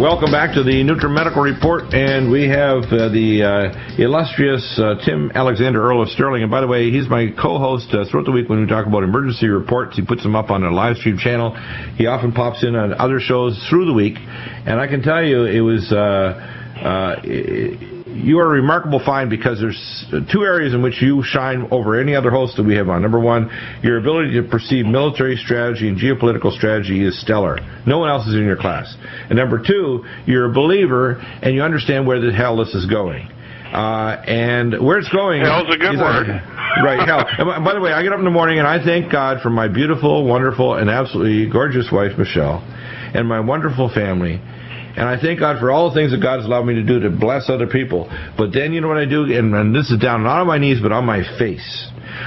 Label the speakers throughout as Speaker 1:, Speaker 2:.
Speaker 1: welcome back to the NutriMedical Report, and we have uh, the uh, illustrious uh, Tim Alexander, Earl of Stirling. And by the way, he's my co-host uh, throughout the week when we talk about emergency reports. He puts them up on a live stream channel. He often pops in on other shows through the week, and I can tell you, it was. Uh, uh, it, you are a remarkable find because there's two areas in which you shine over any other host that we have on. Number one, your ability to perceive military strategy and geopolitical strategy is stellar. No one else is in your class. And number two, you're a believer and you understand where the hell this is going. Uh, and where it's going.
Speaker 2: Hell's a good word.
Speaker 1: right, hell. And by the way, I get up in the morning and I thank God for my beautiful, wonderful, and absolutely gorgeous wife, Michelle, and my wonderful family and I thank God for all the things that God has allowed me to do to bless other people. But then you know what I do? And, and this is down not on my knees, but on my face.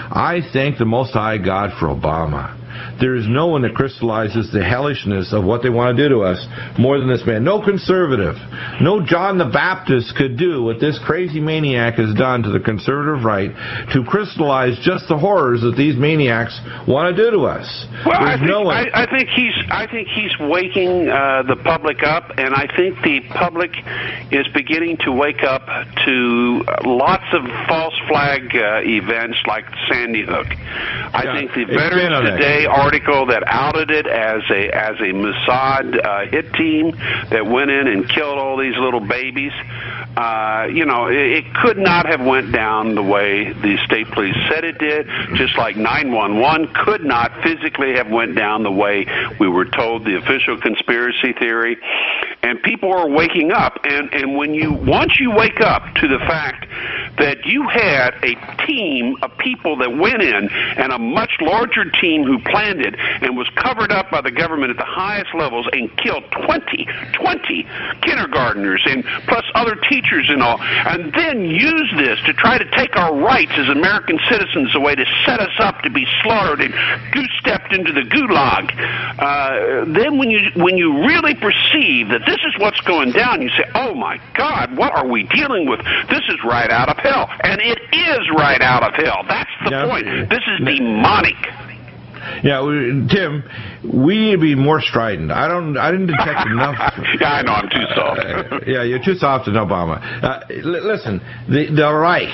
Speaker 1: I thank the Most High God for Obama. There is no one that crystallizes the hellishness of what they want to do to us more than this man. No conservative, no John the Baptist could do what this crazy maniac has done to the conservative right to crystallize just the horrors that these maniacs want to do to us.
Speaker 2: Well, I think, no I, I think, he's I think he's waking uh, the public up, and I think the public is beginning to wake up to lots of false flag uh, events like Sandy Hook. I yeah, think the veterans today article that outed it as a as a Mossad uh, hit team that went in and killed all these little babies. Uh, you know, it, it could not have went down the way the state police said it did. Just like 911 could not physically have went down the way we were told the official conspiracy theory. And people are waking up, and and when you once you wake up to the fact that you had a team of people that went in and a much larger team who planned it and was covered up by the government at the highest levels and killed 20, 20 kindergarteners and plus other teachers and all, and then use this to try to take our rights as American citizens away to set us up to be slaughtered and goose-stepped into the gulag. Uh, then when you when you really perceive that this is what's going down, you say, "Oh my God, what are we dealing with? This is right out of hell. And it is right out of hell. That's the yeah. point. This is demonic.
Speaker 1: Yeah, Tim, we need to be more strident. I don't. I didn't detect enough.
Speaker 2: yeah, I know. I'm too soft.
Speaker 1: uh, yeah, you're too soft in Obama. Uh, l- listen, the the Reich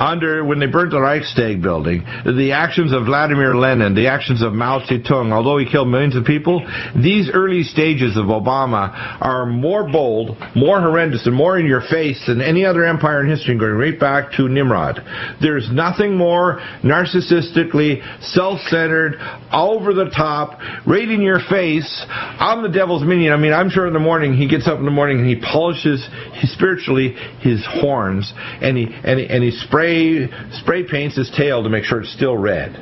Speaker 1: under when they burnt the Reichstag building, the actions of Vladimir Lenin, the actions of Mao Zedong, although he killed millions of people, these early stages of Obama are more bold, more horrendous, and more in your face than any other empire in history, going right back to Nimrod. There's nothing more narcissistically self-centered, over the top right in your face. I'm the devil's minion. I mean, I'm sure in the morning he gets up in the morning and he polishes his, spiritually his horns and he and he, and he spray spray paints his tail to make sure it's still red.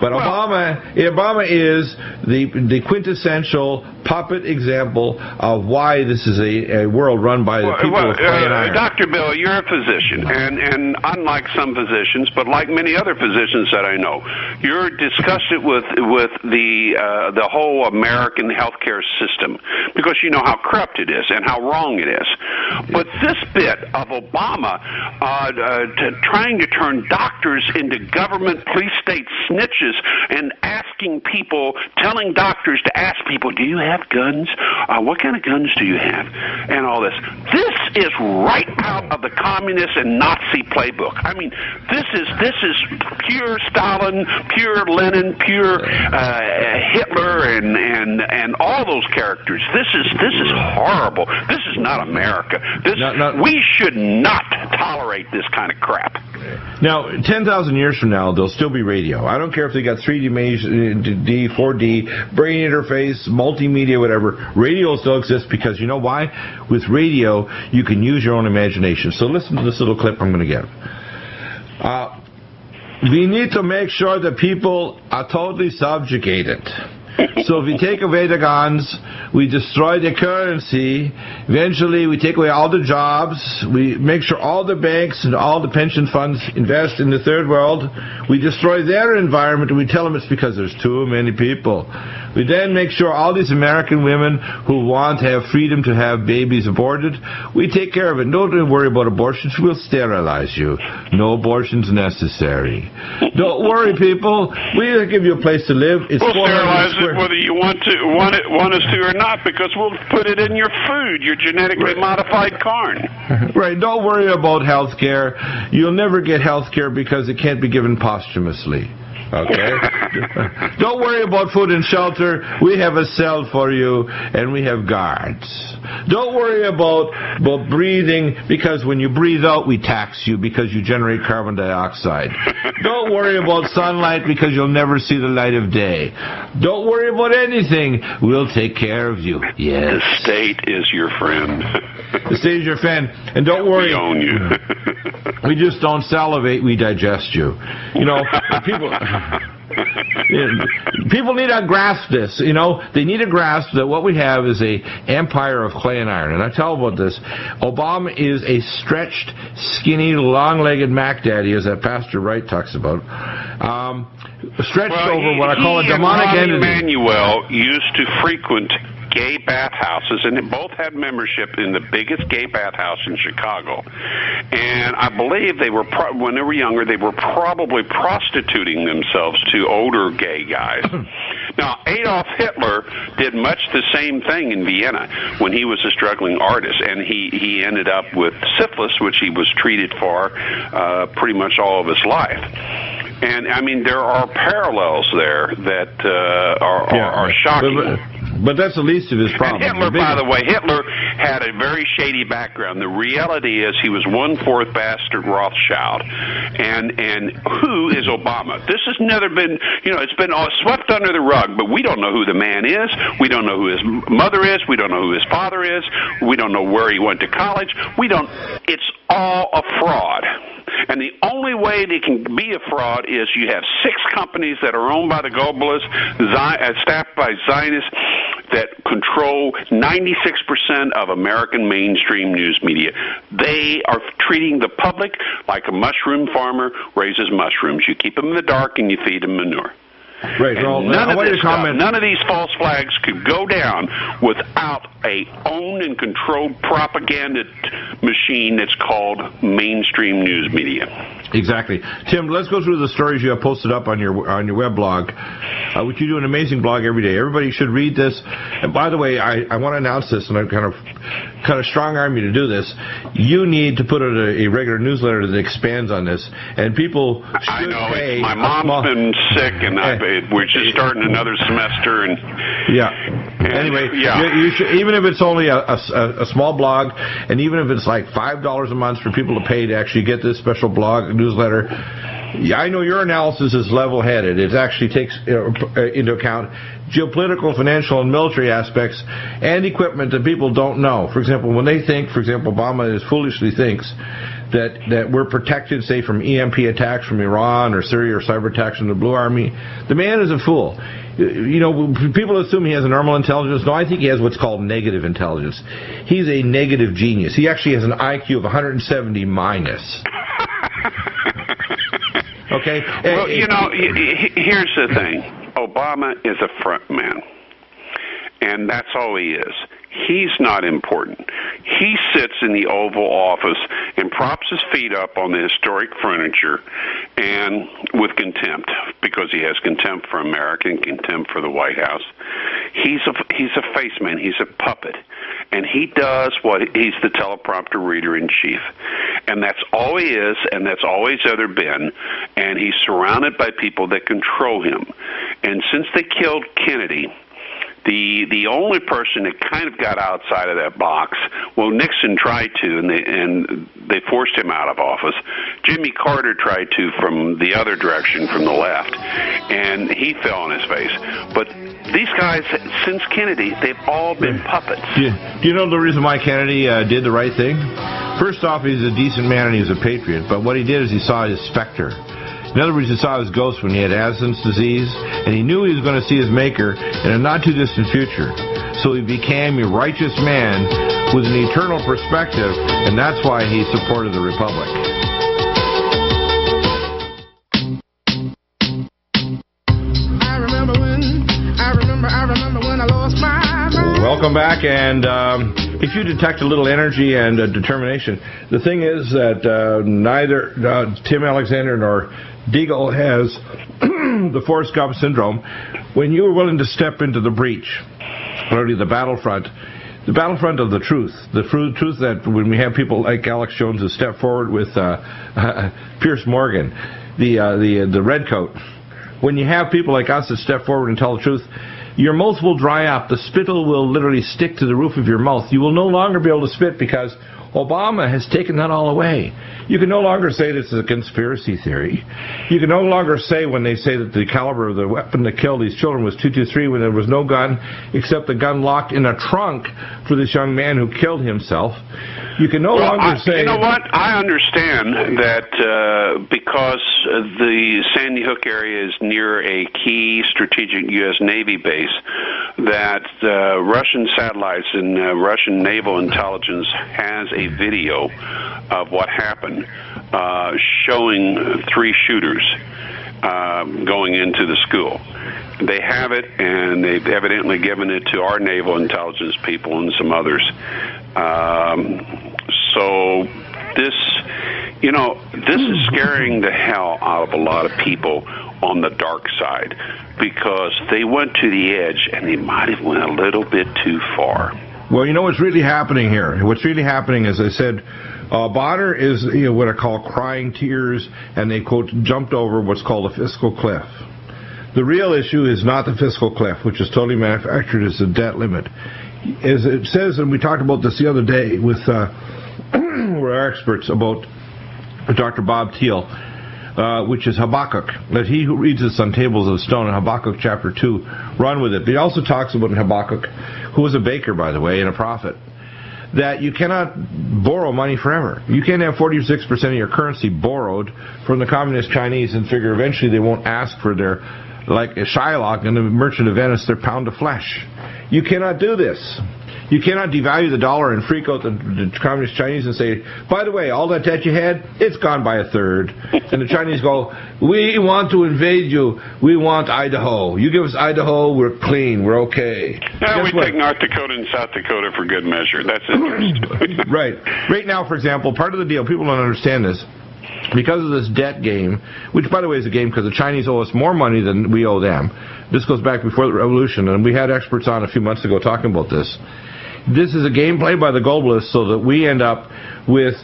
Speaker 1: But well, Obama Obama is the the quintessential puppet example of why this is a, a world run by the well, people well, of uh.
Speaker 2: Dr. Bill, you're a physician, and and unlike some physicians, but like many other physicians that I know, you're disgusted with with the uh, the whole American healthcare system because you know how corrupt it is and how wrong it is. But this bit of Obama uh, uh, to trying to turn doctors into government police state snitches and asking people, telling doctors to ask people, "Do you have guns? Uh, what kind of guns do you have?" and all this. This is right out of the communist and Nazi playbook. I mean, this is this is pure Stalin, pure Lenin, pure uh, Hitler and and and all those characters. This is this is horrible. This is not America. This no, no. we should not tolerate this kind of crap.
Speaker 1: Now, ten thousand years from now, there'll still be radio. I don't care if they got 3D, D, 4D, brain interface, multimedia, whatever. Radio still exists because you know why? With radio, you can use your own imagination. So listen to this little clip I'm going to give. Uh, we need to make sure that people are totally subjugated. So if we take away the guns, we destroy the currency. Eventually, we take away all the jobs. We make sure all the banks and all the pension funds invest in the third world. We destroy their environment, and we tell them it's because there's too many people. We then make sure all these American women who want to have freedom to have babies aborted, we take care of it. Don't worry about abortions. We'll sterilize you. No abortions necessary. Don't worry, people. We'll give you a place to live.
Speaker 2: It's we'll sterilize it whether, whether you want to want it want us to or not, because we'll put it in your food, your genetically modified corn.
Speaker 1: Right. Don't worry about health care. You'll never get health care because it can't be given posthumously. Okay? Don't worry about food and shelter. We have a cell for you, and we have guards. Don't worry about, about breathing, because when you breathe out, we tax you because you generate carbon dioxide. Don't worry about sunlight because you'll never see the light of day. Don't worry about anything. We'll take care of you. Yes.
Speaker 2: The state is your friend.
Speaker 1: the state is your friend. And don't worry.
Speaker 2: We own you.
Speaker 1: we just don't salivate, we digest you. You know, people people need to grasp this. You know, they need to grasp that what we have is a empire of clay and iron. And I tell about this. Obama is a stretched, skinny, long-legged Mac Daddy, as that Pastor Wright talks about. Um, stretched
Speaker 2: well,
Speaker 1: over
Speaker 2: he,
Speaker 1: what I call a demonic
Speaker 2: and
Speaker 1: entity.
Speaker 2: Emanuel used to frequent gay bathhouses, and they both had membership in the biggest gay bathhouse in Chicago. And I believe they were pro- when they were younger, they were probably prostituting themselves to older gay guys. now, Adolf Hitler did much the same thing in Vienna when he was a struggling artist, and he he ended up with syphilis, which he was treated for uh, pretty much all of his life. And I mean, there are parallels there that uh, are,
Speaker 1: Yeah,
Speaker 2: are, are
Speaker 1: but-
Speaker 2: shocking.
Speaker 1: but- But that's the least of his problems.
Speaker 2: And Hitler,
Speaker 1: The
Speaker 2: by the way, Hitler had a very shady background. The reality is he was one fourth bastard Rothschild, and and who is Obama? This has never been, you know, it's been all swept under the rug. But we don't know who the man is. We don't know who his mother is. We don't know who his father is. We don't know where he went to college. We don't. It's all a fraud. And the only way they can be a fraud is you have six companies that are owned by the globalists, uh, staffed by Zionists, that control 96% of American mainstream news media. They are treating the public like a mushroom farmer raises mushrooms. You keep them in the dark and you feed them manure.
Speaker 1: Right. Well,
Speaker 2: none of this stuff, none of these false flags could go down without a owned and controlled propaganda t- machine that's called mainstream news media.
Speaker 1: Exactly, Tim. Let's go through the stories you have posted up on your on your web blog, uh, which you do an amazing blog every day. Everybody should read this. And by the way, I, I want to announce this, and I'm kind of kind of strong arm you to do this. You need to put out a, a regular newsletter that expands on this, and people should
Speaker 2: I know
Speaker 1: pay
Speaker 2: my mom's been sick, and I,
Speaker 1: Eh.
Speaker 2: we're just starting another semester, and
Speaker 1: Yeah. Anyway,
Speaker 2: yeah.
Speaker 1: you, you should, even if it's only a, a, a small blog, and even if it's like five dollars a month for people to pay to actually get this special blog newsletter, I know your analysis is level-headed. It actually takes uh, into account geopolitical, financial, and military aspects and equipment that people don't know. For example, when they think, for example, Obama is foolishly thinks that that we're protected, say, from EMP attacks from Iran or Syria or cyber attacks from the Blue Army. The man is a fool. You know, people assume he has a normal intelligence. No, I think he has what's called negative intelligence. He's a negative genius. He actually has an IQ of 170 minus. Okay.
Speaker 2: well,
Speaker 1: Eh,
Speaker 2: you
Speaker 1: eh,
Speaker 2: know, y- y- here's the thing: Obama is a front man, and that's all he is. He's not important. He sits in the Oval Office and props his feet up on the historic furniture, and with contempt because he has contempt for America and contempt for the White House. He's a he's a face man. He's a puppet, and he does what he's the teleprompter reader in chief, and that's all he is, and that's always ever been. And he's surrounded by people that control him. And since they killed Kennedy, the the only person that kind of got outside of that box, well, Nixon tried to, and they and they forced him out of office. Jimmy Carter tried to from the other direction, from the left, and he fell on his face. But these guys, since Kennedy, they've all been puppets.
Speaker 1: Do you, do you know the reason why Kennedy uh, did the right thing? First off, he's a decent man and he's a patriot. But what he did is he saw his specter. In other words, he saw his ghost when he had Addison's disease, and he knew he was going to see his maker in a not too distant future. So he became a righteous man with an eternal perspective, and that's why he supported the republic.
Speaker 3: I remember when, I remember, I remember when I lost my mind.
Speaker 1: welcome back. And um, if you detect a little energy and uh, determination, the thing is that uh, neither uh, Tim Alexander nor Deagle has the Forrest Gump syndrome. When you are willing to step into the breach, literally the battlefront, the battlefront of the truth, the truth that when we have people like Alex Jones who step forward with uh, Piers Morgan, the uh, the the red coat, when you have people like us that step forward and tell the truth, your mouth will dry up. The spittle will literally stick to the roof of your mouth. You will no longer be able to spit because Obama has taken that all away. You can no longer say this is a conspiracy theory. You can no longer say when they say that the caliber of the weapon that killed these children was 223 when there was no gun except the gun locked in a trunk for this young man who killed himself. You can no well, longer
Speaker 2: I,
Speaker 1: say.
Speaker 2: You know what? I understand that uh, because the Sandy Hook area is near a key strategic U.S. Navy base, that uh, Russian satellites and uh, Russian naval intelligence has a video of what happened, uh, showing three shooters uh, going into the school. They have it, and they've evidently given it to our naval intelligence people and some others. Um, so this, you know, this is scaring the hell out of a lot of people on the dark side because they went to the edge and they might have went a little bit too far.
Speaker 1: Well, you know what's really happening here. What's really happening, as I said, uh, Bonner is you know, what I call crying tears, and they quote jumped over what's called a fiscal cliff. The real issue is not the fiscal cliff, which is totally manufactured as a debt limit. As it says, and we talked about this the other day with uh, our experts about Dr. Bob Thiel, uh, which is Habakkuk. Let he who reads this on tables of stone in Habakkuk chapter 2 run with it. But he also talks about in Habakkuk, who was a baker, by the way, and a prophet, that you cannot borrow money forever. You can't have 46% of your currency borrowed from the communist Chinese and figure eventually they won't ask for their, like Shylock and the Merchant of Venice, their pound of flesh. You cannot do this. You cannot devalue the dollar and freak out the, the, communist Chinese and say, by the way, all that debt you had, it's gone by a third. And the Chinese go, we want to invade you. We want Idaho. You give us Idaho, we're clean. We're okay.
Speaker 2: Yeah, we what? take North Dakota and South Dakota for good measure. That's interesting.
Speaker 1: right. Right now, for example, part of the deal, people don't understand this because of this debt game, which by the way is a game because the Chinese owe us more money than we owe them. This goes back before the revolution, and we had experts on a few months ago talking about this. This is a game played by the globalists so that we end up with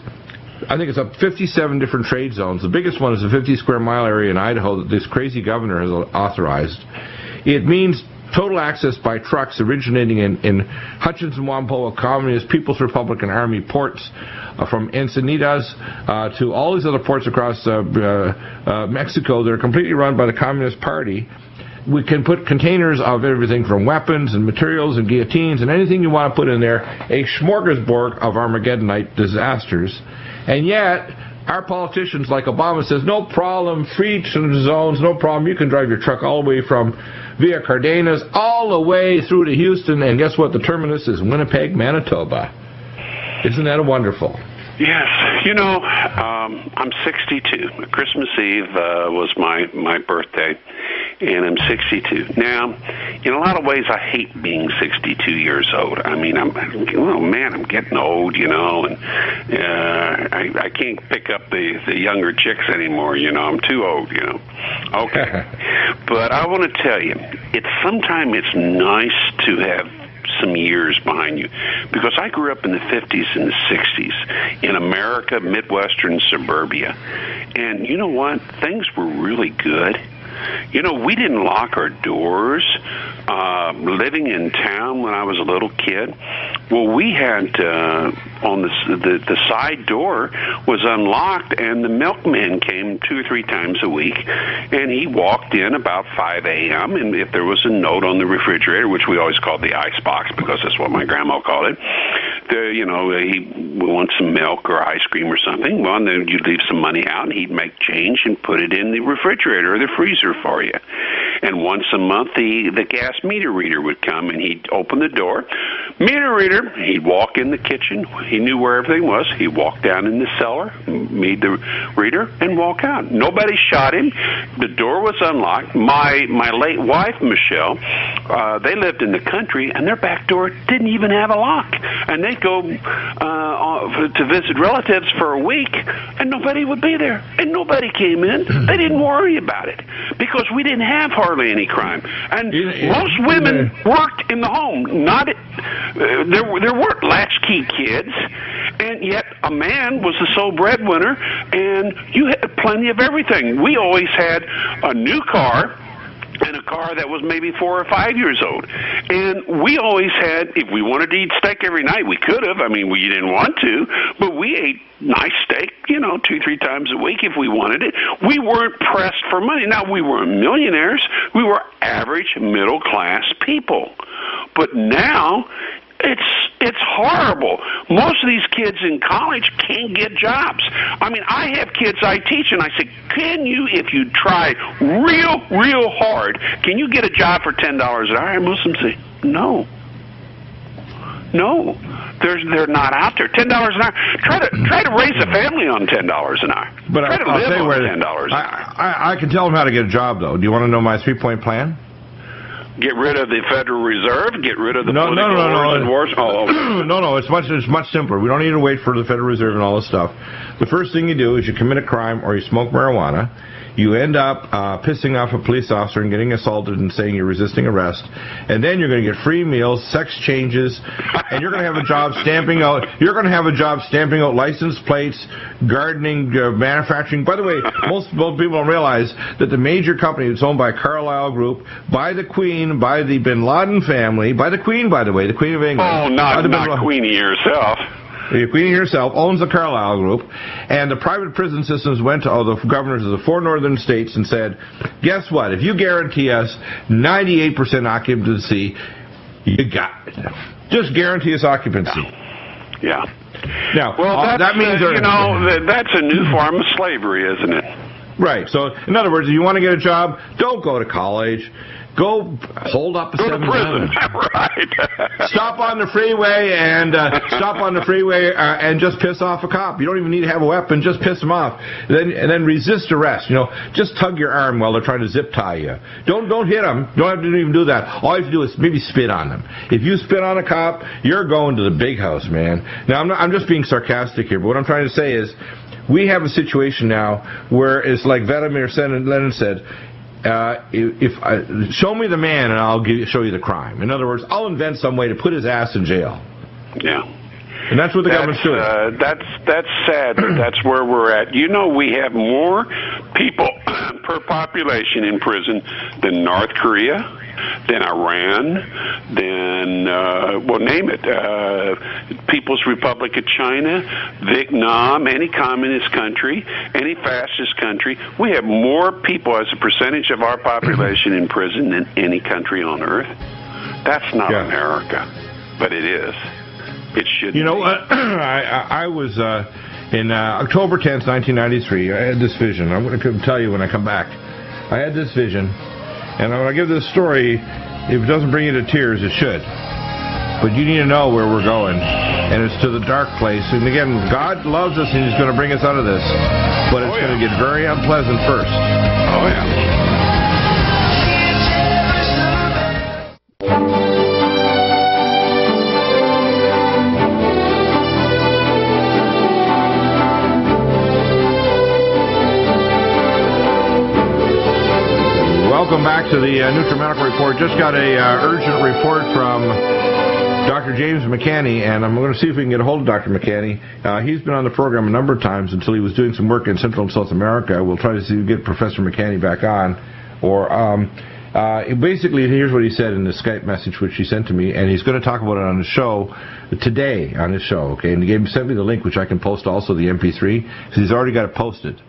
Speaker 1: I think it's up 57 different trade zones. The biggest one is a 50 square mile area in Idaho that this crazy governor has authorized. It means total access by trucks originating in, in Hutchison, Whampoa, Communist People's Republican Army ports uh, from Ensenada uh, to all these other ports across uh, uh, uh Mexico that are completely run by the Communist Party we can put containers of everything from weapons and materials and guillotines and anything you want to put in there, a smorgasbord of Armageddonite disasters. And yet, our politicians, like Obama, says, no problem, free zones, no problem. You can drive your truck all the way from via Cardenas all the way through to Houston, and guess what? The terminus is Winnipeg, Manitoba. Isn't that a wonderful?
Speaker 2: Yes, you know, um, I'm 62. Christmas Eve uh, was my my birthday, and I'm 62. Now, in a lot of ways, I hate being 62 years old. I mean, I'm, oh man, I'm getting old, you know, and uh, I, I can't pick up the the younger chicks anymore. You know, I'm too old. You know. Okay, but I want to tell you, it's sometimes it's nice to have some years behind you because I grew up in the 50s and the 60s in America, Midwestern suburbia. And you know what? Things were really good. You know, we didn't lock our doors. Uh, living in town when I was a little kid, well, we had uh, on the, the the side door was unlocked, and the milkman came two or three times a week, and he walked in about 5 a.m. And if there was a note on the refrigerator, which we always called the ice box because that's what my grandma called it, the, you know, he wants some milk or ice cream or something. Well, then you'd leave some money out, and he'd make change and put it in the refrigerator or the freezer for you. And once a month, the the gas meter reader would come, and he'd open the door. Meter reader. He'd walk in the kitchen. He knew where everything was. He'd walk down in the cellar, meet the reader, and walk out. Nobody shot him. The door was unlocked. My my late wife Michelle, uh, they lived in the country, and their back door didn't even have a lock. And they'd go uh, to visit relatives for a week, and nobody would be there, and nobody came in. They didn't worry about it because we didn't have hardly any crime, and most women worked in the home. Not uh, there. There weren't latchkey kids, and yet a man was the sole breadwinner, and you had plenty of everything. We always had a new car and a car that was maybe four or five years old. And we always had, if we wanted to eat steak every night, we could have. I mean, we didn't want to, but we ate nice steak, you know, two, three times a week if we wanted it. We weren't pressed for money. Now, we weren't millionaires. We were average middle class people. But now, it's it's horrible. Most of these kids in college can't get jobs. I mean, I have kids I teach, and I say, can you, if you try real, real hard, can you get a job for ten dollars an hour? And most of them say, no, no. They're they're not out there. Ten dollars an hour. Try to try to raise a family on ten dollars an hour.
Speaker 1: But
Speaker 2: try
Speaker 1: I,
Speaker 2: to
Speaker 1: I'll
Speaker 2: live on
Speaker 1: where
Speaker 2: ten dollars.
Speaker 1: I, I I can tell them how to get a job though. Do you want to know my three point plan?
Speaker 2: Get rid of the Federal Reserve. Get rid of the
Speaker 1: No, no,
Speaker 2: political
Speaker 1: no, no, no.
Speaker 2: and wars. Oh.
Speaker 1: no, no, it's much it's much simpler. We don't need to wait for the Federal Reserve and all this stuff. The first thing you do is you commit a crime or you smoke marijuana. You end up uh, pissing off a police officer and getting assaulted and saying you're resisting arrest, and then you're going to get free meals, sex changes, and you're going to have a job stamping out. You're going to have a job stamping out license plates, gardening, uh, manufacturing. By the way, most most people don't realize that the major company that's owned by Carlyle Group, by the Queen, by the Bin Laden family, by the Queen, by the way, the Queen of England.
Speaker 2: Oh, not not Queenie herself.
Speaker 1: The Queen herself owns the Carlyle Group, and the private prison systems went to all the governors of the four northern states and said, "Guess what? If you guarantee us 98% occupancy, you got it. Just guarantee us occupancy."
Speaker 2: Yeah.
Speaker 1: Now,
Speaker 2: Well,
Speaker 1: uh, that means
Speaker 2: uh, you know that's a new form of slavery, isn't it?
Speaker 1: right. So, in other words, if you want to get a job, don't go to college. Go hold up a
Speaker 2: Go to
Speaker 1: 7-Eleven.
Speaker 2: prison, right?
Speaker 1: stop on the freeway and uh, stop on the freeway uh, and just piss off a cop. You don't even need to have a weapon. Just piss them off. Then and then resist arrest. You know, just tug your arm while they're trying to zip tie you. Don't don't hit them. Don't have to even do that. All you have to do is maybe spit on them. If you spit on a cop, you're going to the big house, man. Now I'm not, I'm just being sarcastic here, but what I'm trying to say is. We have a situation now where it's like Vladimir Lenin said, uh, if, I, show me the man and I'll give, show you the crime. In other words, I'll invent some way to put his ass in jail,
Speaker 2: yeah.
Speaker 1: And that's what the government's doing.
Speaker 2: uh, that's that's sad, but that's where we're at. You know, we have more people per population in prison than North Korea, than Iran, than uh, well, name it, uh, People's Republic of China, Vietnam, any communist country, any fascist country. We have more people as a percentage of our population in prison than any country on earth. That's not
Speaker 1: Yeah.
Speaker 2: America, but it is. Should.
Speaker 1: You know, uh, I, I I was uh, in uh, October 10th, 1993. I had this vision. I'm going to tell you when I come back. I had this vision, and when I give this story, if it doesn't bring you to tears, it should. But you need to know where we're going, and it's to the dark place. And again, God loves us, and He's going to bring us out of this. But it's
Speaker 2: Oh, yeah.
Speaker 1: going to get very unpleasant first.
Speaker 2: Oh yeah.
Speaker 1: Welcome back to the uh, NutriMedical Report. Just got a uh, urgent report from Dr. James McCanney, and I'm going to see if we can get a hold of Dr. McCanney. Uh, he's been on the program a number of times until he was doing some work in Central and South America. We'll try to see if we get Professor McCanney back on. Or um, uh, basically, here's what he said in the Skype message which he sent to me, and he's going to talk about it on the show today on his show. Okay, and he gave, sent me the link, which I can post also the MP3 because he's already got it posted.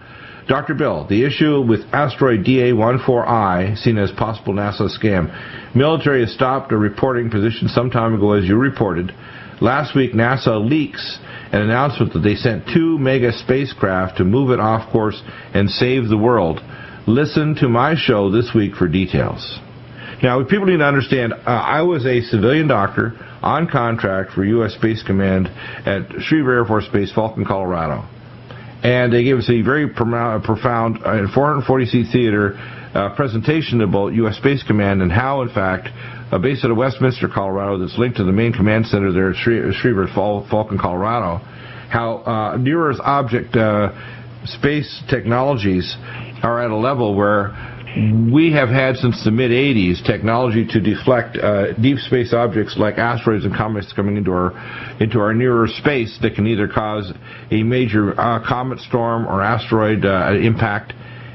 Speaker 1: Dr. Bill, the issue with asteroid DA14I, seen as possible NASA scam. Military has stopped a reporting position some time ago, as you reported. Last week, NASA leaks an announcement that they sent two mega spacecraft to move it off course and save the world. listen to my show this week for details. Now, people need to understand, uh, I was a civilian doctor on contract for U.S. Space Command at Schriever Air Force Base, Falcon, Colorado. And they gave us a very profound uh, 440 seat theater uh, presentation about U.S. Space Command and how, in fact, uh, based out of Westminster, Colorado, that's linked to the main command center there at Schriever, Falcon, Colorado, how uh, near Earth object uh, space technologies are at a level where we have had since the mid 80s technology to deflect uh, deep space objects like asteroids and comets coming into our into our nearer space that can either cause a major uh, comet storm or asteroid uh, impact.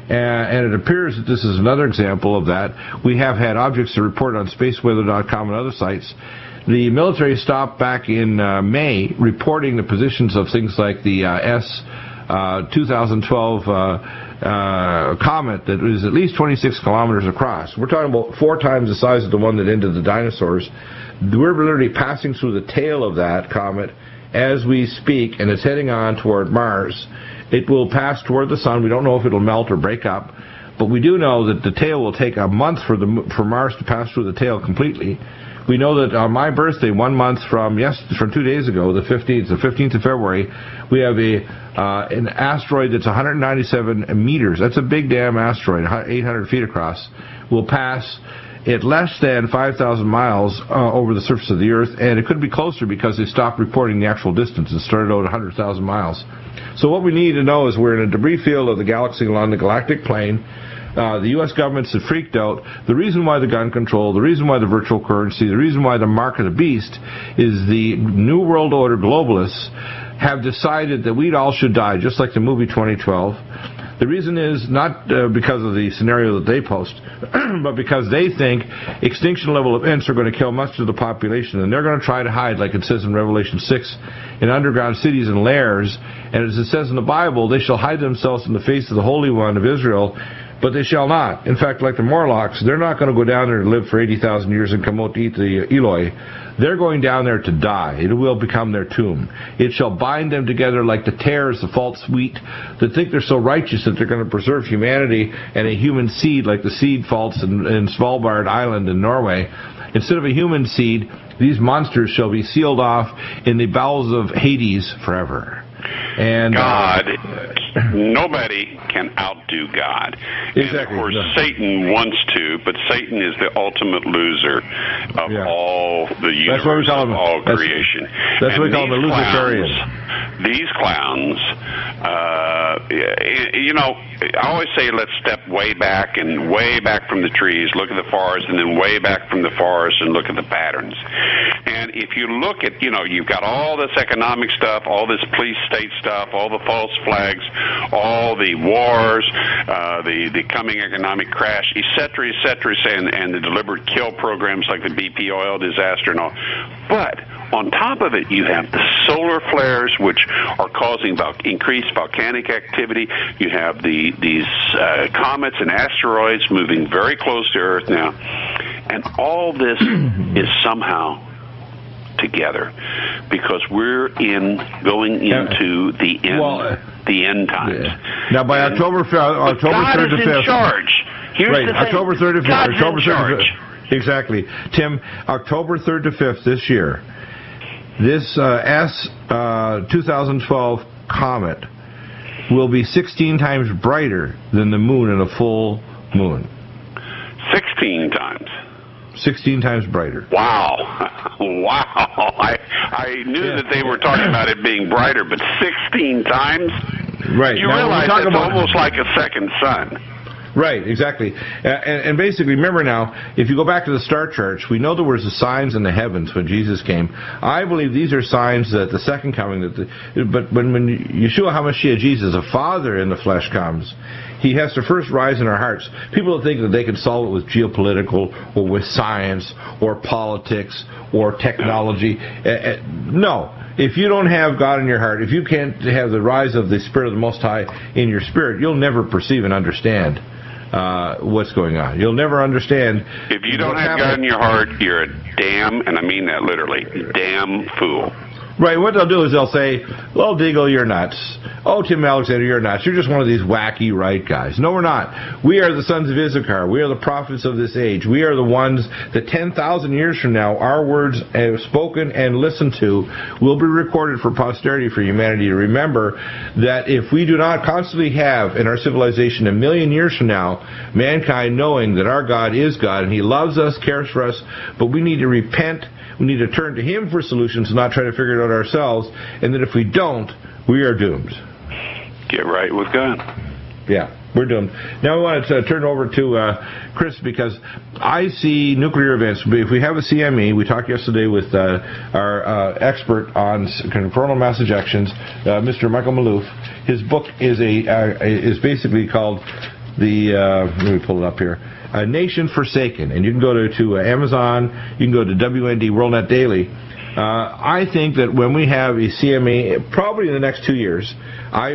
Speaker 1: And it appears that this is another example of that. We have had objects that report on spaceweather.com and other sites. The military stopped back in uh, May reporting the positions of things like the uh, S uh, 2012 uh, comet that is at least 26 kilometers across. We're talking about four times the size of the one that ended the dinosaurs. We're literally passing through the tail of that comet as we speak, and it's heading on toward Mars. It will pass toward the sun. We don't know if it'll melt or break up, but we do know that the tail will take a month for the for Mars to pass through the tail completely. We know that on my birthday, one month from yes, from two days ago, the 15th, the 15th of February, we have a uh, an asteroid that's 197 meters. That's a big damn asteroid, 800 feet across. Will pass at less than 5,000 miles uh, over the surface of the Earth, and it could be closer because they stopped reporting the actual distance and started out 100,000 miles. So what we need to know is we're in a debris field of the galaxy along the galactic plane. Uh, the U.S. governments have freaked out. The reason why the gun control, the reason why the virtual currency, the reason why the mark of the beast is the New World Order globalists have decided that we all should die, just like the movie 2012. The reason is not uh, because of the scenario that they post, but because they think extinction level events are going to kill much of the population, and they're going to try to hide, like it says in Revelation 6, in underground cities and lairs. And as it says in the Bible, they shall hide themselves in the face of the Holy One of Israel but they shall not. In fact, like the Morlocks, they're not going to go down there to live for 80,000 years and come out to eat the Eloi. They're going down there to die. It will become their tomb. It shall bind them together like the tares, the false wheat, that think they're so righteous that they're going to preserve humanity and a human seed like the seed false in, in Svalbard Island in Norway. Instead of a human seed, these monsters shall be sealed off in the bowels of Hades forever.
Speaker 2: And uh, God, uh, nobody can outdo God.
Speaker 1: Exactly.
Speaker 2: And of course. Satan wants to, but Satan is the ultimate loser of yeah. all the universe, that's what we call him. all
Speaker 1: that's,
Speaker 2: creation.
Speaker 1: That's and what we call the a Luciferian.
Speaker 2: These clowns, uh, you know, I always say let's step way back and way back from the trees, look at the forest, and then way back from the forest and look at the patterns. And if you look at, you know, you've got all this economic stuff, all this police state stuff, all the false flags, all the wars, uh, the the coming economic crash, et cetera, et cetera, and, and the deliberate kill programs like the BP oil disaster and all. But on top of it, you have the solar flares, which are causing increased volcanic activity. You have the these uh, comets and asteroids moving very close to Earth now, and all this is somehow together because we're in going into the end well, uh, the end times.
Speaker 1: Yeah. Now by and October October
Speaker 2: third
Speaker 1: to fifth.
Speaker 2: charge. Here's
Speaker 1: right, October third to fifth. October
Speaker 2: third to
Speaker 1: fifth. Exactly, Tim. October third to fifth this year. This uh, S uh, 2012 comet will be 16 times brighter than the moon in a full moon.
Speaker 2: 16 times.
Speaker 1: 16 times brighter.
Speaker 2: Wow. wow. I, I knew yeah. that they were talking about it being brighter, but 16 times?
Speaker 1: Right.
Speaker 2: You now, realize it's about... almost like a second sun.
Speaker 1: Right, exactly. Uh, and, and, basically, remember now, if you go back to the Star charts, we know there was the signs in the heavens when Jesus came. I believe these are signs that the second coming, that the, but when, when Yeshua HaMashiach, Jesus, the Father in the flesh, comes, he has to first rise in our hearts. People think that they can solve it with geopolitical or with science or politics or technology. Uh, uh, no. If you don't have God in your heart, if you can't have the rise of the Spirit of the Most High in your spirit, you'll never perceive and understand uh, what's going on. You'll never understand.
Speaker 2: If you don't have God in your heart, you're a damn, and I mean that literally, damn fool.
Speaker 1: Right. What they'll do is they'll say, "Well, Deagle, you're nuts. Oh, Tim Alexander, you're nuts. You're just one of these wacky right guys." No, we're not. We are the sons of Issachar. We are the prophets of this age. We are the ones that 10,000 years from now, our words uh, spoken and listened to will be recorded for posterity for humanity to remember that if we do not constantly have in our civilization a million years from now, mankind knowing that our God is God and He loves us, cares for us, but we need to repent. We need to turn to Him for solutions, not try to figure it out ourselves. And that if we don't, we are doomed.
Speaker 2: Get right with God.
Speaker 1: Yeah, we're doomed. Now we want to uh, turn over to uh, Chris because I see nuclear events. If we have a CME, we talked yesterday with uh, our uh, expert on coronal mass ejections, uh, Mr. Michael Maloof. His book is a uh, is basically called the. let me pull it up here. A Nation Forsaken, and you can go to, to uh, Amazon. You can go to WND WorldNet Daily. Uh, I think that when we have a CME, probably in the next two years, I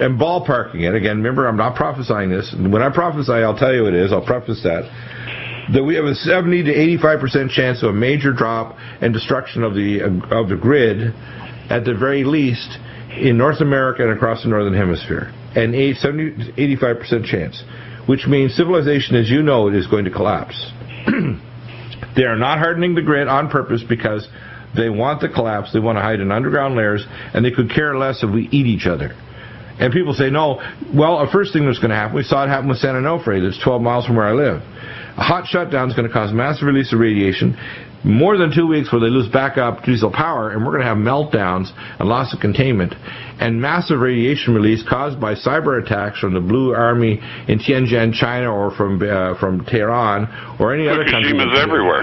Speaker 1: am ballparking it. Again, remember, I'm not prophesying this. When I prophesy, I'll tell you it is. I'll preface that. That we have a 70 to 85 percent chance of a major drop and destruction of the uh, of the grid, at the very least, in North America and across the northern hemisphere, and a 70 to 85 percent chance, which means civilization, as you know, it is going to collapse. they are not hardening the grid on purpose because they want the collapse. They want to hide in underground layers, and they could care less if we eat each other. And people say, no, well, a first thing that's going to happen, we saw it happen with San Onofre, that's 12 miles from where I live. A hot shutdown is going to cause massive release of radiation, more than two weeks where they lose backup diesel power, and we're going to have meltdowns and loss of containment, and massive radiation release caused by cyber attacks from the Blue Army in Tianjin, China, or from uh, from Tehran, or any other country.
Speaker 2: Fukushima's everywhere.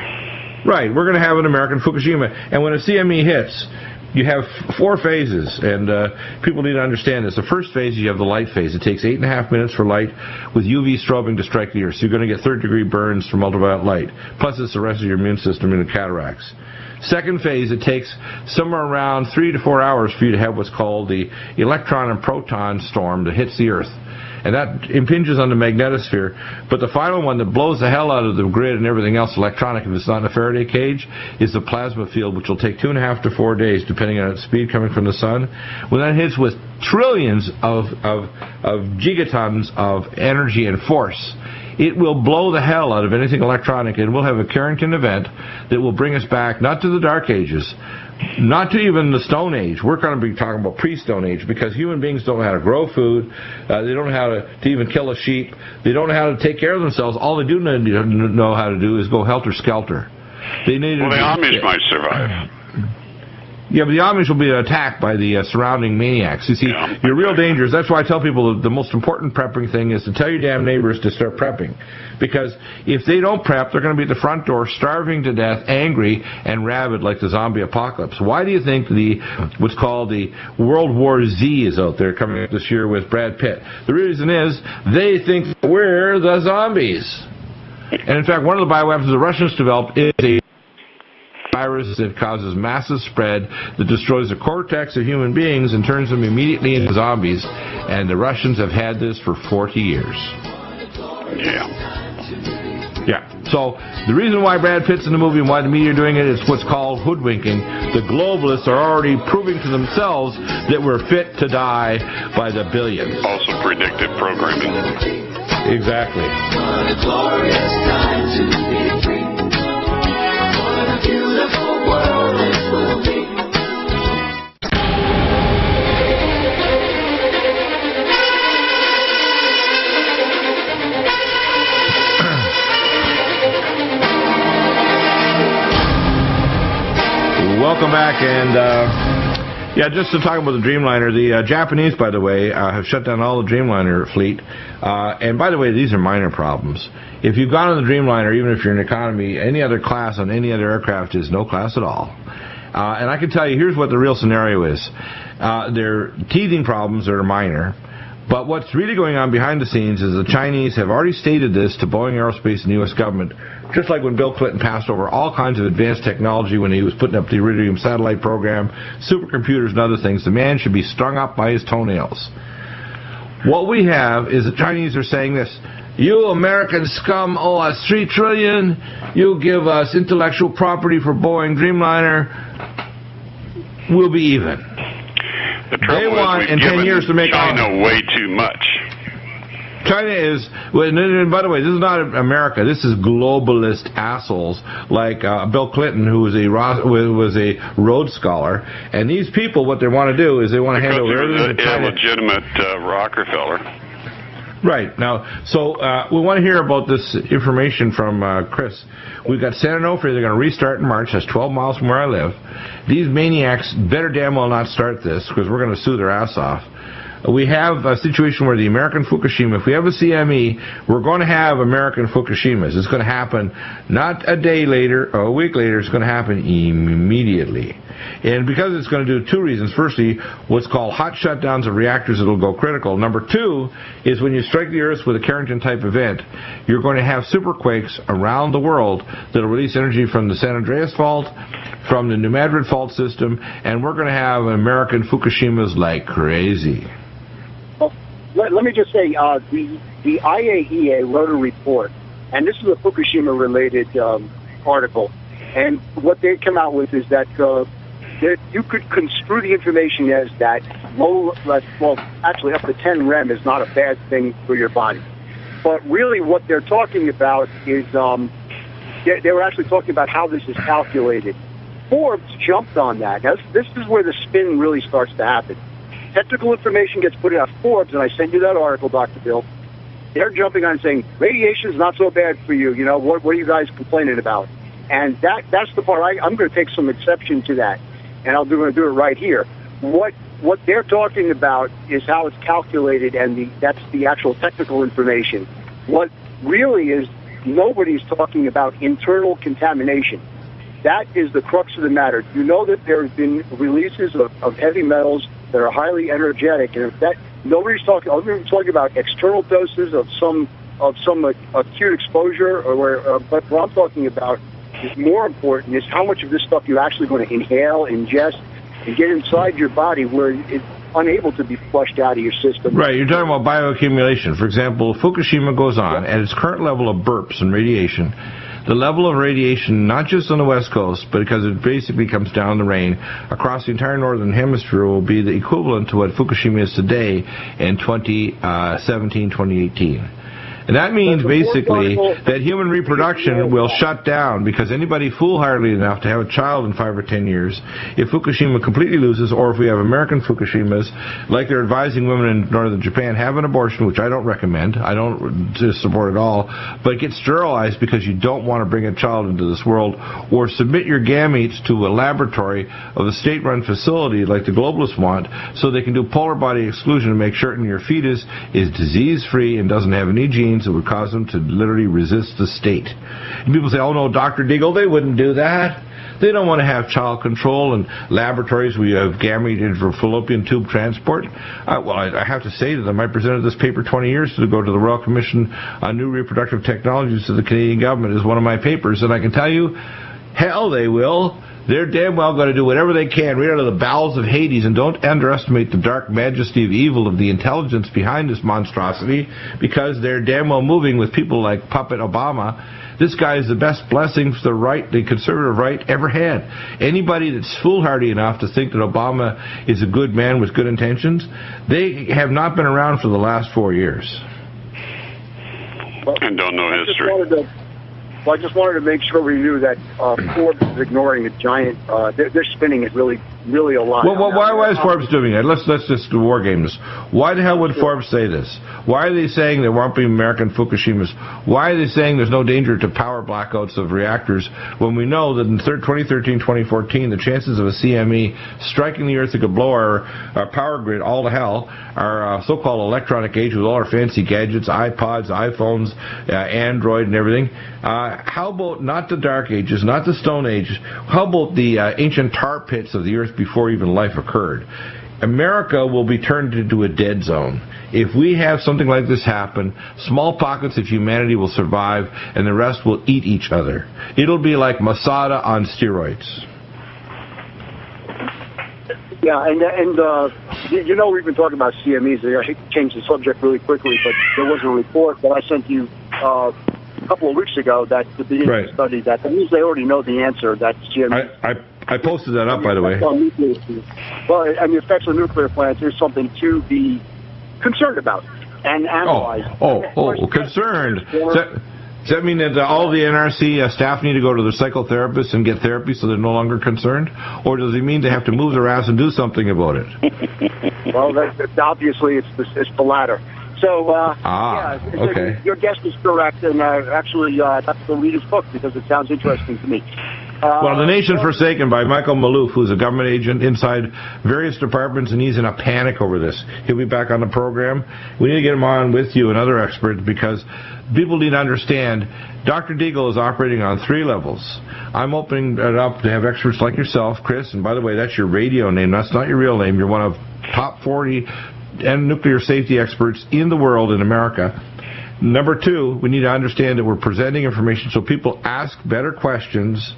Speaker 1: Right, we're going to have an American Fukushima, and when a CME hits, you have four phases, and uh, people need to understand this. The first phase, you have the light phase. It takes eight and a half minutes for light with UV strobing to strike the earth. So you're going to get third degree burns from ultraviolet light. Plus, it's the rest of your immune system in the cataracts. Second phase, it takes somewhere around three to four hours for you to have what's called the electron and proton storm that hits the earth and that impinges on the magnetosphere. But the final one that blows the hell out of the grid and everything else electronic, if it's not in a Faraday cage, is the plasma field, which will take two and a half to four days, depending on its speed coming from the sun. When that hits with trillions of, of, of gigatons of energy and force, it will blow the hell out of anything electronic, and we'll have a Carrington event that will bring us back not to the Dark Ages, not to even the Stone Age. We're going to be talking about pre-Stone Age because human beings don't know how to grow food. Uh, they don't know how to, to even kill a sheep. They don't know how to take care of themselves. All they do know how to do is go helter skelter.
Speaker 2: They need well, the Amish might survive.
Speaker 1: Yeah, but the Amish will be attacked by the uh, surrounding maniacs. You see, yeah. your real dangers. That's why I tell people the most important prepping thing is to tell your damn neighbors to start prepping. Because if they don't prep, they're going to be at the front door starving to death, angry and rabid like the zombie apocalypse. Why do you think the what's called the World War Z is out there coming up this year with Brad Pitt? The reason is they think we're the zombies. And in fact, one of the bioweapons the Russians developed is a virus that causes massive spread that destroys the cortex of human beings and turns them immediately into zombies. And the Russians have had this for 40 years.
Speaker 2: Yeah.
Speaker 1: Yeah. So the reason why Brad Pitt's in the movie and why the media are doing it is what's called hoodwinking. The globalists are already proving to themselves that we're fit to die by the billions.
Speaker 2: Also predictive programming.
Speaker 1: Exactly. Welcome back. And uh, yeah, just to talk about the Dreamliner, the uh, Japanese, by the way, uh, have shut down all the Dreamliner fleet. Uh, and by the way, these are minor problems. If you've gone on the Dreamliner, even if you're in economy, any other class on any other aircraft is no class at all. Uh, and I can tell you, here's what the real scenario is. Uh, they're teething problems are minor. But what's really going on behind the scenes is the Chinese have already stated this to Boeing Aerospace and the U.S. government, just like when Bill Clinton passed over all kinds of advanced technology when he was putting up the Iridium satellite program, supercomputers and other things. The man should be strung up by his toenails. What we have is the Chinese are saying this. You American scum owe us three trillion. You give us intellectual property for Boeing Dreamliner. we'll be even.
Speaker 3: The
Speaker 1: They want in 10 years to make
Speaker 3: China
Speaker 1: all-
Speaker 3: way too much.
Speaker 1: China is, and- by the way, this is not America. This is globalist assholes like uh, Bill Clinton, who was a was a Rhodes Scholar. And these people, what they want to do is they want to hand over everything to China.
Speaker 3: illegitimate uh, Rockefeller.
Speaker 1: Right now, so uh, we want to hear about this information from uh, Chris. We've got San Onofre. They're going to restart in March. That's 12 miles from where I live. These maniacs better damn well not start this because we're going to sue their ass off. We have a situation where the American Fukushima, if we have a CME, we're going to have American Fukushimas. It's going to happen not a day later or a week later. It's going to happen immediately. And because it's going to do two reasons. Firstly, what's called hot shutdowns of reactors that'll go critical. Number two is when you strike the Earth with a Carrington type event, you're going to have superquakes around the world that'll release energy from the San Andreas fault, from the New Madrid fault system, and we're going to have American Fukushimas like crazy.
Speaker 4: Let, let me just say, uh, the the IAEA wrote a report, and this is a Fukushima-related um, article, and what they come out with is that uh, that you could construe the information as that low, well, actually up to 10 rem is not a bad thing for your body, but really what they're talking about is um, they, they were actually talking about how this is calculated. Forbes jumped on that. Now, this is where the spin really starts to happen technical information gets put out Forbes, and I sent you that article, Dr. Bill. They're jumping on saying radiation is not so bad for you. You know what? What are you guys complaining about? And that that's the part I, I'm going to take some exception to that, and I'll do going to do it right here. What what they're talking about is how it's calculated, and the that's the actual technical information. What really is nobody's talking about internal contamination. That is the crux of the matter. You know that there have been releases of, of heavy metals that are highly energetic, and if that nobody's talking, nobody's talking about external doses of some of some acute exposure, or where, uh, but what I'm talking about is more important is how much of this stuff you're actually going to inhale, ingest, and get inside your body where it's unable to be flushed out of your system.
Speaker 1: Right, you're talking about bioaccumulation. For example, Fukushima goes on at its current level of burps and radiation. The level of radiation, not just on the west coast, but because it basically comes down the rain across the entire northern hemisphere, will be the equivalent to what Fukushima is today in 2017, uh, 2018. And that means
Speaker 4: But the fourth
Speaker 1: basically that human reproduction will shut down because anybody foolhardy enough to have a child in five or ten years, if Fukushima completely loses, or if we have American Fukushimas, like they're advising women in northern Japan, have an abortion, which I don't recommend, I don't support at all, but get sterilized because you don't want to bring a child into this world, or submit your gametes to a laboratory of a state-run facility like the globalists want, so they can do polar body exclusion to make certain your fetus is disease-free and doesn't have any genes that would cause them to literally resist the state. And people say, oh no, Dr. Deagle, they wouldn't do that. They don't want to have child control and laboratories where you have gamete for fallopian tube transport. Uh, well, I, I have to say to them, I presented this paper 20 years ago to the Royal Commission on New Reproductive Technologies to the Canadian government as one of my papers, and I can tell you, hell, they will. They're damn well going to do whatever they can right out of the bowels of Hades, and don't underestimate the dark majesty of evil of the intelligence behind this monstrosity, because they're damn well moving with people like Puppet Obama. This guy is the best blessing for the right, the conservative right, ever had. Anybody that's foolhardy enough to think that Obama is a good man with good intentions, they have not been around for the last four years.
Speaker 4: Well,
Speaker 3: And don't know
Speaker 4: I just
Speaker 3: history.
Speaker 4: Well, I just wanted to make sure we knew that uh, Forbes is ignoring a giant. Uh, they're, they're spinning it really, really a lot.
Speaker 1: Well, well, why, why is Forbes doing it? Let's let's just war game this. Why the hell would Forbes say this? Why are they saying there won't be American Fukushimas? Why are they saying there's no danger to power blackouts of reactors when we know that in 2013, 2014, the chances of a CME striking the Earth that could blow our, our power grid all to hell, our uh, so-called electronic age with all our fancy gadgets, iPods, iPhones, uh, Android, and everything. Uh, how about not the Dark Ages, not the Stone Ages? How about the uh, ancient tar pits of the Earth before even life occurred? America will be turned into a dead zone. If we have something like this happen, small pockets of humanity will survive and the rest will eat each other. It'll be like Masada on steroids.
Speaker 4: Yeah, and and uh, you, know we've been talking about CMEs. I to change the subject really quickly, but there was a report that I sent you uh, a couple of weeks ago that the beginning
Speaker 1: Right.
Speaker 4: of the study that that means they already know the answer that CMEs.
Speaker 1: I, I I posted that up, by the way.
Speaker 4: Well, I mean, effects on nuclear plants is something to be concerned about and analyze.
Speaker 1: Oh, oh, oh, concerned. Does that, does that mean that all the NRC uh, staff need to go to the psychotherapist and get therapy so they're no longer concerned? Or does it mean they have to move their ass and do something about it?
Speaker 4: well, that, that, obviously it's the, it's the latter. So, uh,
Speaker 1: ah,
Speaker 4: yeah,
Speaker 1: okay.
Speaker 4: your guess is correct, and uh, actually, uh, that's the read his book because it sounds interesting to me.
Speaker 1: Well, The Nation Forsaken by Michael Maloof, who's a government agent inside various departments, and he's in a panic over this. He'll be back on the program. We need to get him on with you and other experts because people need to understand Dr. Deagle is operating on three levels. I'm opening it up to have experts like yourself, Chris, and by the way, that's your radio name. That's not your real name. You're one of top 40 and nuclear safety experts in the world in America. Number two, we need to understand that we're presenting information so people ask better questions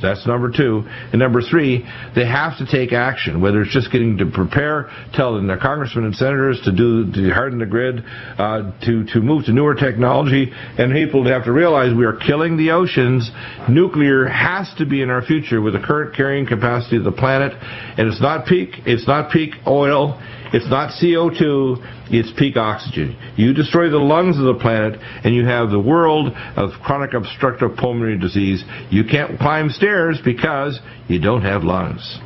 Speaker 1: that's number two. And number three, they have to take action, whether it's just getting to prepare, telling their congressmen and senators to do to harden the grid, uh, to to move to newer technology, and people have to realize we are killing the oceans. Nuclear has to be in our future with the current carrying capacity of the planet, and it's not peak. It's not peak oil. It's not CO2, it's peak oxygen. You destroy the lungs of the planet, and you have the world of chronic obstructive pulmonary disease. You can't climb stairs because you don't have lungs.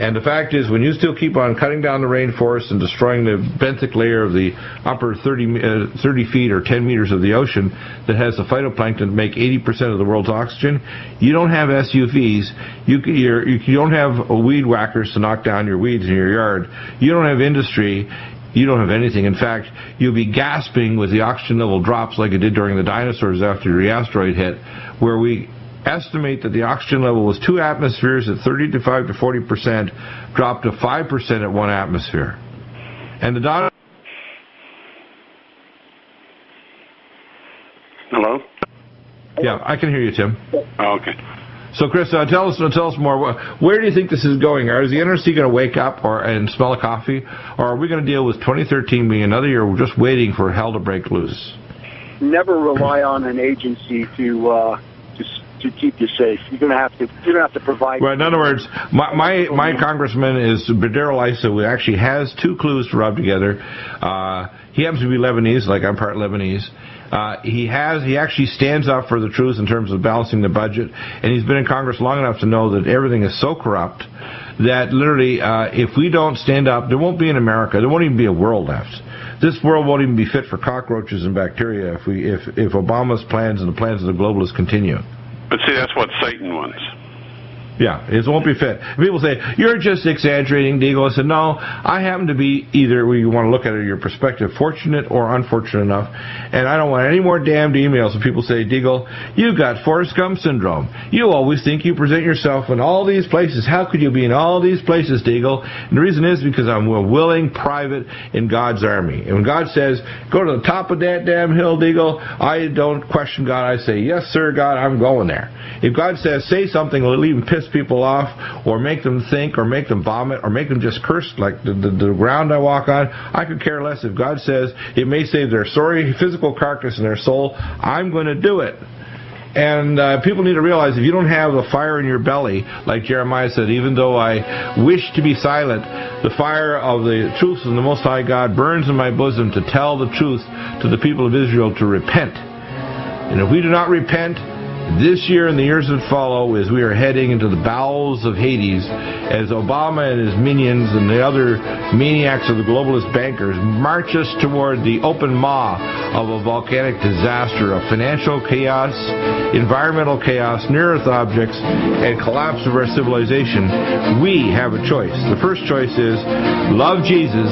Speaker 1: And the fact is, when you still keep on cutting down the rainforest and destroying the benthic layer of the upper 30, uh, 30 feet or 10 meters of the ocean that has the phytoplankton to make 80% of the world's oxygen, you don't have SUVs. You, you don't have weed whackers to knock down your weeds in your yard. You don't have industry you don't have anything. In fact, you'll be gasping with the oxygen level drops like it did during the dinosaurs after the asteroid hit, where we estimate that the oxygen level was two atmospheres at 35 to five to 40 percent, dropped to 5 percent at one atmosphere. And the data.
Speaker 2: Hello.
Speaker 1: Yeah, I can hear you, Tim.
Speaker 2: Oh, okay.
Speaker 1: So, Chris, uh, tell us uh, tell us more. Where do you think this is going? Is the NRC going to wake up or and smell a coffee, or are we going to deal with 2013 being another year? We're just waiting for hell to break loose.
Speaker 4: Never rely on an agency to uh, to keep you safe. You're going to have to you're going to have to provide.
Speaker 1: Well, in other words, my my, my congressman is Darrell Issa, who actually has two clues to rub together. Uh, he happens to be Lebanese, like I'm part Lebanese. Uh, he has he actually stands up for the truth in terms of balancing the budget, and he's been in Congress long enough to know that everything is so corrupt that literally, uh, if we don't stand up, there won't be an America. There won't even be a world left. This world won't even be fit for cockroaches and bacteria if we if if Obama's plans and the plans of the globalists continue.
Speaker 3: But see, that's what Satan wants.
Speaker 1: Yeah, it won't be fit. People say, you're just exaggerating, Deagle. I said, no, I happen to be either, you want to look at it, your perspective, fortunate or unfortunate enough. And I don't want any more damned emails when people say, Deagle, you've got Forrest Gump syndrome. You always think you present yourself in all these places. How could you be in all these places, Deagle? And the reason is because I'm a willing private in God's army. And when God says, go to the top of that damn hill, Deagle, I don't question God. I say, yes, sir, God, I'm going there. If God says, say something that'll even piss people off or make them think or make them vomit or make them just curse like the, the, the ground I walk on, I could care less. If God says it may save their sorry physical carcass and their soul, I'm going to do it. And uh, people need to realize if you don't have the fire in your belly, like Jeremiah said, even though I wish to be silent, the fire of the truth of the Most High God burns in my bosom to tell the truth to the people of Israel to repent. And if we do not repent, this year and the years that follow, as we are heading into the bowels of Hades, as Obama and his minions and the other maniacs of the globalist bankers march us toward the open maw of a volcanic disaster of financial chaos, environmental chaos, near Earth objects, and collapse of our civilization, we have a choice. The first choice is love Jesus,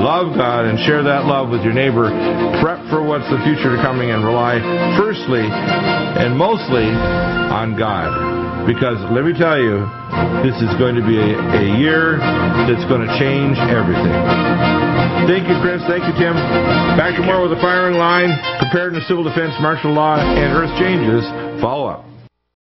Speaker 1: love God, and share that love with your neighbor. Prep for what's the future coming and rely firstly and mostly on God. Because let me tell you, this is going to be a, a year that's going to change everything. Thank you, Chris. Thank you, Tim. Back tomorrow with the firing line, preparedness, civil defense, martial law, and earth changes. Follow up.